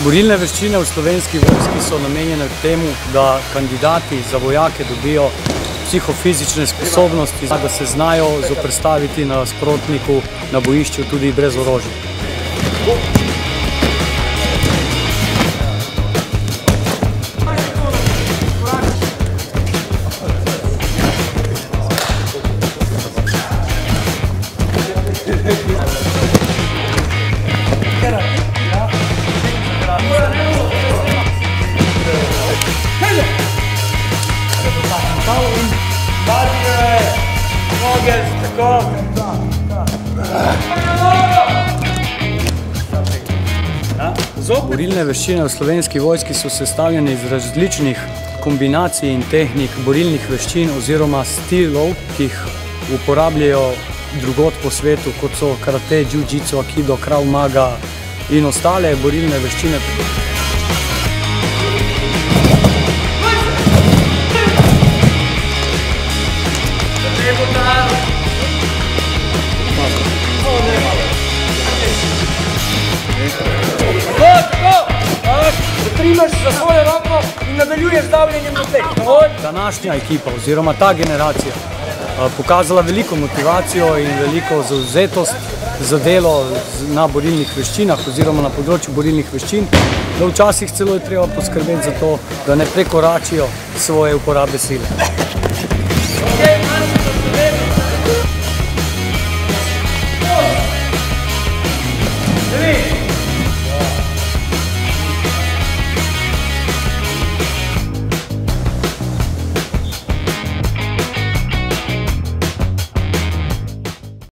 Borilne veščine v slovenski vojski so namenjene temu, da kandidati za vojake dobijo psihofizične sposobnosti, da se znajo zoprstaviti nasprotniku na bojišču tudi brez orožja. Borilne veščine v slovenski vojski so sestavljene iz različnih kombinacij in tehnik borilnih veščin oziroma stilov, ki jih uporabljajo drugot po svetu, kot so karate, jiu-jitsu, akido, krav maga in ostale borilne veščine. Primaš za svojo roko in nadaljuješ z davljenjem do tleh. Današnja ekipa oziroma ta generacija a, pokazala veliko motivacijo in veliko zauzetost za delo na borilnih veščinah oziroma na področju borilnih veščin, da včasih celo je treba poskrbeti za to, da ne prekoračijo svoje uporabe sile. Dve,